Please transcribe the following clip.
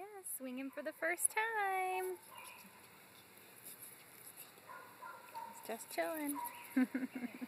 Yeah, swinging for the first time. He's just chilling.